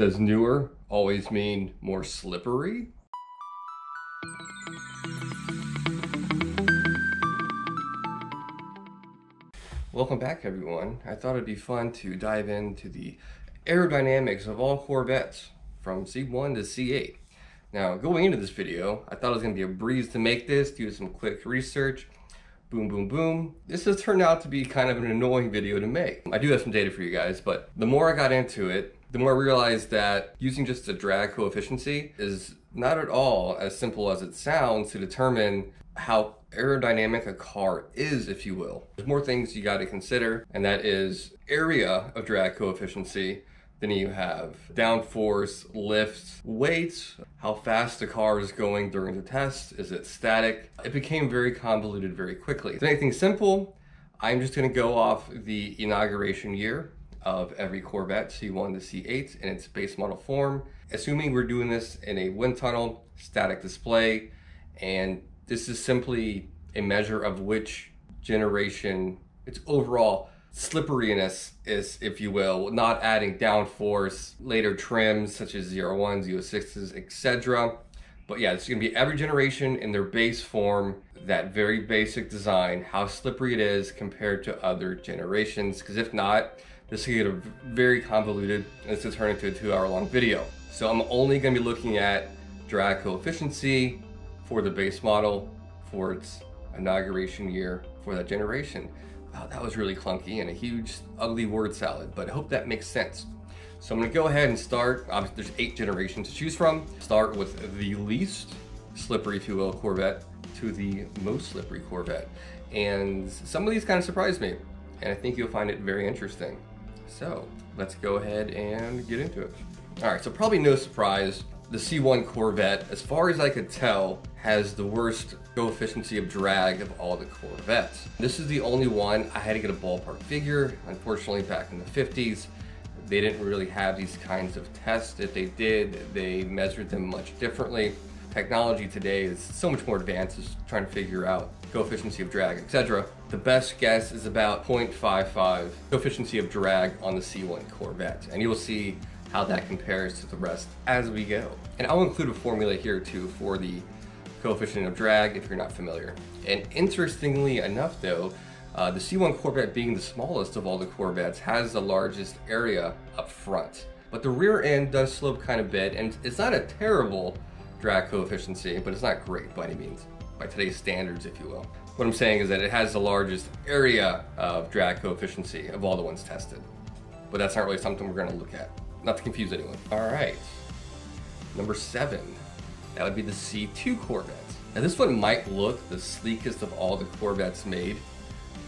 Does newer always mean more slippery? Welcome back everyone. I thought it'd be fun to dive into the aerodynamics of all Corvettes from C1 to C8. Now going into this video, I thought it was going to be a breeze to make this, do some quick research, boom, boom, boom. This has turned out to be kind of an annoying video to make. I do have some data for you guys, but the more I got into it, the more I realized that using just a drag coefficient is not at all as simple as it sounds to determine how aerodynamic a car is, if you will. There's more things you got to consider, and that is area of drag coefficient then you have downforce, lift, weight, how fast the car is going during the test, is it static? It became very convoluted very quickly. To make things simple, I'm just gonna go off the inauguration year of every Corvette C1 to C8 in its base model form, assuming we're doing this in a wind tunnel, static display, and this is simply a measure of which generation its overall slipperiness is, if you will, not adding downforce, later trims such as Z01s, Z06s, etc. But yeah, it's gonna be every generation in their base form, that very basic design, how slippery it is compared to other generations. Because if not, this could get a very convoluted and this will turn into a two hour long video. So I'm only gonna be looking at drag coefficient for the base model for its inauguration year for that generation. Wow, that was really clunky and a huge ugly word salad, but I hope that makes sense. So I'm gonna go ahead and start, obviously there's eight generations to choose from. Start with the least slippery, if you will, Corvette to the most slippery Corvette. And some of these kind of surprised me, and I think you'll find it very interesting. So let's go ahead and get into it. All right, so probably no surprise, the C1 Corvette, as far as I could tell, has the worst coefficient of drag of all the Corvettes. This is the only one I had to get a ballpark figure. Unfortunately, back in the 50s, they didn't really have these kinds of tests. If they did, they measured them much differently. Technology today is so much more advanced, is trying to figure out coefficient of drag, etc. The best guess is about 0.55 coefficient of drag on the C1 Corvette. And you will see how that compares to the rest as we go. And I'll include a formula here too for the coefficient of drag if you're not familiar. And interestingly enough though, uh, the C1 Corvette being the smallest of all the Corvettes has the largest area up front. But the rear end does slope kind of bit and it's not a terrible drag coefficient, but it's not great by any means, by today's standards if you will. What I'm saying is that it has the largest area of drag coefficient of all the ones tested. But that's not really something we're gonna look at. Not to confuse anyone. All right, number seven. That would be the C2 Corvette. Now this one might look the sleekest of all the Corvettes made,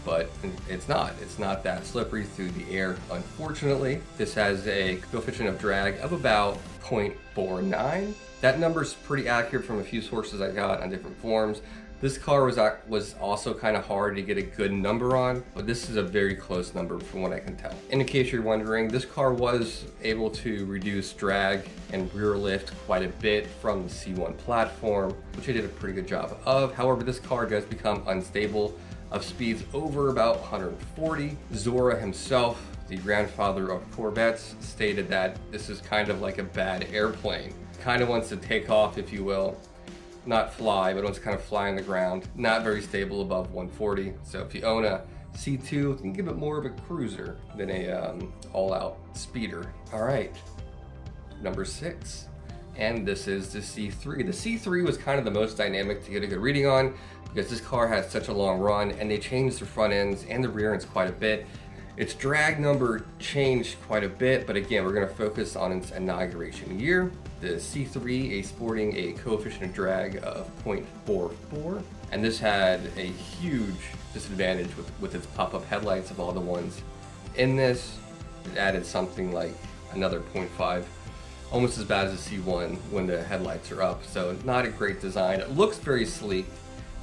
but it's not. It's not that slippery through the air, unfortunately. This has a coefficient of drag of about 0.49. That number is pretty accurate from a few sources I got on different forums. This car was, was also kind of hard to get a good number on, but this is a very close number from what I can tell. In case you're wondering, this car was able to reduce drag and rear lift quite a bit from the C1 platform, which it did a pretty good job of. However, this car does become unstable of speeds over about 140. Zora himself, the grandfather of Corvettes, stated that this is kind of like a bad airplane. Kind of wants to take off, if you will, not fly, but wants to kind of fly on the ground. Not very stable above 140. So if you own a C2, you can give it more of a cruiser than a um, all-out speeder. All right, number six. And this is the C3. The C3 was kind of the most dynamic to get a good reading on because this car has such a long run and they changed the front ends and the rear ends quite a bit. Its drag number changed quite a bit, but again, we're gonna focus on its inauguration year. The C3 a sporting a coefficient of drag of 0.44, and this had a huge disadvantage with, with its pop-up headlights of all the ones in this. It added something like another 0.5, almost as bad as the C1 when the headlights are up, so not a great design. It looks very sleek,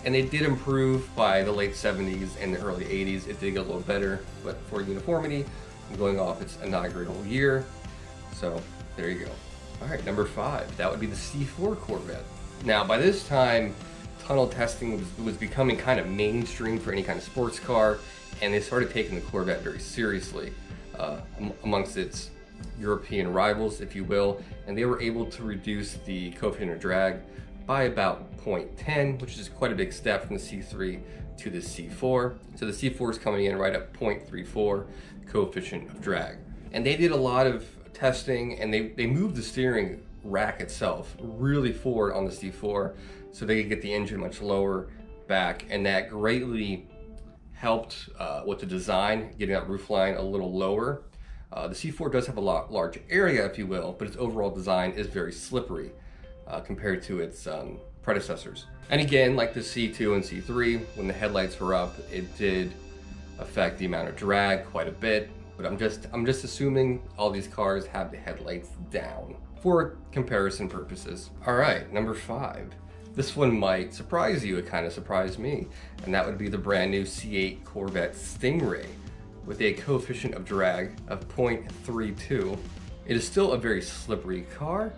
and it did improve by the late 70s and the early 80s. It did get a little better, but for uniformity, going off its inaugural year. So there you go. All right, number five, that would be the C4 Corvette. Now, by this time, tunnel testing was, was becoming kind of mainstream for any kind of sports car, and they started taking the Corvette very seriously uh, amongst its European rivals, if you will, and they were able to reduce the coefficient of drag by about 0.10, which is quite a big step from the C3 to the C4. So the C4 is coming in right at 0.34 coefficient of drag. And they did a lot of testing and they, they moved the steering rack itself really forward on the C4 so they could get the engine much lower back and that greatly helped uh, with the design, getting that roof line a little lower. Uh, the C4 does have a lot large area, if you will, but its overall design is very slippery uh, compared to its um, predecessors. And again, like the C2 and C3, when the headlights were up, it did affect the amount of drag quite a bit. But I'm just I'm just assuming all these cars have the headlights down for comparison purposes. All right, number five. This one might surprise you, it kind of surprised me, and that would be the brand new C8 Corvette Stingray with a coefficient of drag of 0.32. It is still a very slippery car,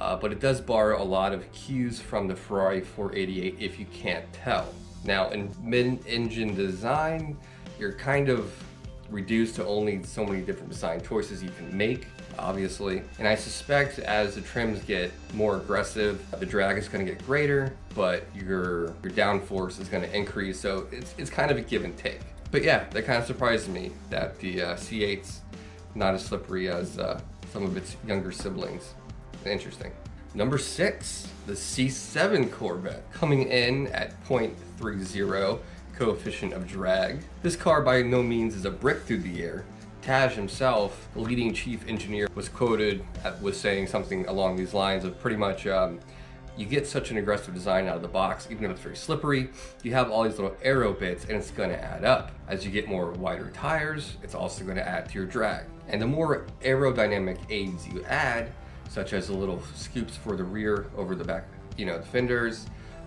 uh, but it does borrow a lot of cues from the Ferrari 488 if you can't tell. Now in mid-engine design, you're kind of reduced to only so many different design choices you can make, obviously. And I suspect as the trims get more aggressive, the drag is gonna get greater, but your, your downforce is gonna increase. So it's, it's kind of a give and take. But yeah, that kind of surprised me that the uh, C8's not as slippery as uh, some of its younger siblings. Interesting. Number six, the C7 Corvette, coming in at 0.30 coefficient of drag. This car by no means is a brick through the air. Tadge himself, the leading chief engineer, was quoted was saying something along these lines of pretty much, um, you get such an aggressive design out of the box, even if it's very slippery, you have all these little aero bits and it's gonna add up. As you get more wider tires, it's also gonna add to your drag. And the more aerodynamic aids you add, such as the little scoops for the rear over the back, you know, the fenders,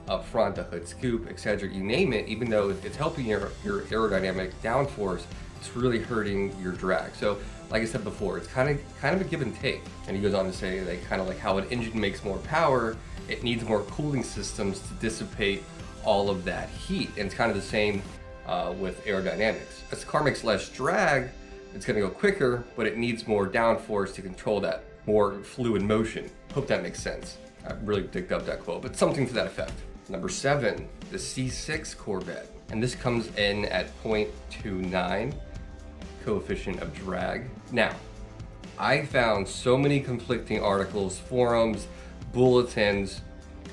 up front, the hood scoop, etc. You name it, even though it's helping your, your aerodynamic downforce, it's really hurting your drag. So like I said before, it's kind of kind of a give and take. And he goes on to say like kind of like how an engine makes more power, it needs more cooling systems to dissipate all of that heat. And it's kind of the same uh, with aerodynamics. As the car makes less drag, it's gonna go quicker, but it needs more downforce to control that more fluid motion. Hope that makes sense. I really digged up that quote, but something to that effect. Number seven, the C6 Corvette. And this comes in at 0.29 coefficient of drag. Now, I found so many conflicting articles, forums, bulletins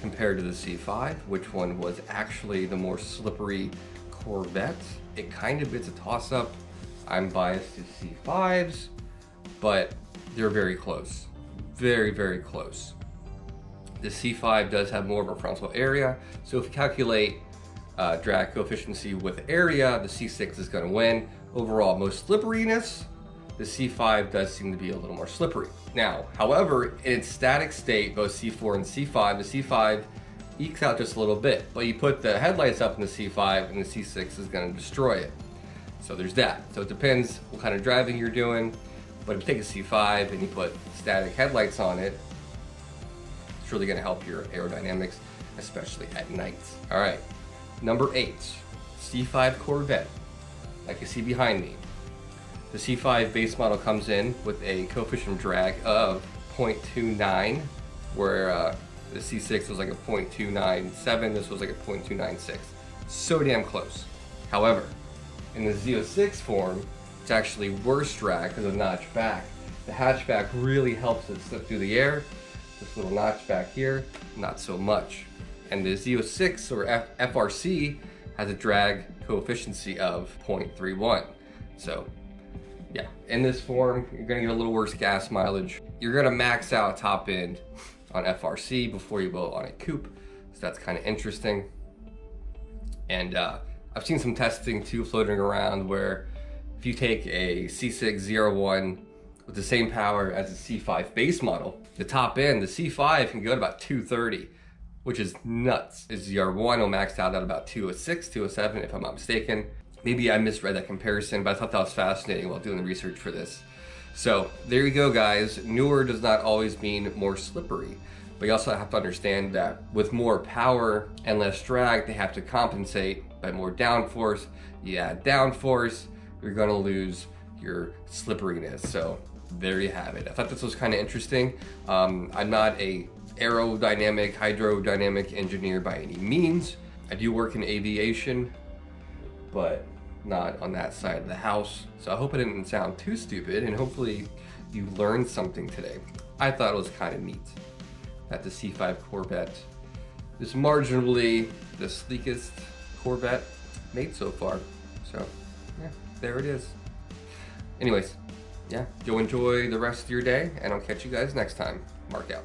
compared to the C5, which one was actually the more slippery Corvette. It kind of is a toss up. I'm biased to C5s, but they're very close. Very, very close. The C5 does have more of a frontal area, so if you calculate uh, drag coefficient with area, the C6 is going to win. Overall, most slipperiness, the C5 does seem to be a little more slippery. Now, however, in its static state, both C4 and C5, the C5 ekes out just a little bit, but you put the headlights up in the C5 and the C6 is going to destroy it. So there's that. So it depends what kind of driving you're doing. But if you take a C5 and you put static headlights on it, it's really gonna help your aerodynamics, especially at night. All right, number eight, C5 Corvette, like you see behind me. The C5 base model comes in with a coefficient drag of 0.29, where uh, the C6 was like a 0.297, this was like a 0.296. So damn close. However, in the Z06 form, it's actually worse drag because of the notch back. The hatchback really helps it slip through the air. This little notch back here, not so much. And the Z06 or F FRC has a drag coefficient of 0.31. So yeah, in this form, you're gonna get a little worse gas mileage. You're gonna max out top end on FRC before you will on a coupe. So that's kind of interesting. And uh, I've seen some testing too floating around where if you take a C601 with the same power as a C5 base model, the top end, the C5 can go to about 230, which is nuts. The ZR1 will max out at about 206, 207 if I'm not mistaken. Maybe I misread that comparison, but I thought that was fascinating while doing the research for this. So there you go guys, newer does not always mean more slippery. But you also have to understand that with more power and less drag, they have to compensate by more downforce. You add downforce, you're gonna lose your slipperiness. So there you have it. I thought this was kind of interesting. Um, I'm not a aerodynamic, hydrodynamic engineer by any means. I do work in aviation, but not on that side of the house. So I hope it didn't sound too stupid and hopefully you learned something today. I thought it was kind of neat that the C5 Corvette is marginally the sleekest Corvette made so far. So yeah, there it is. Anyways, yeah, go enjoy the rest of your day and I'll catch you guys next time. Mark out.